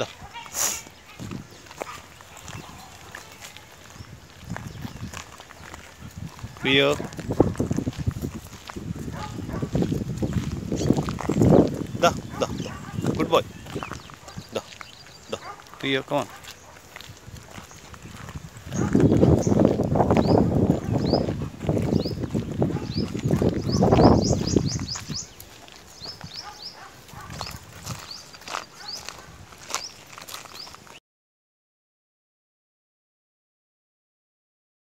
Da. Rio. Da, da, da. Good boy. Da, da. Rio, come on.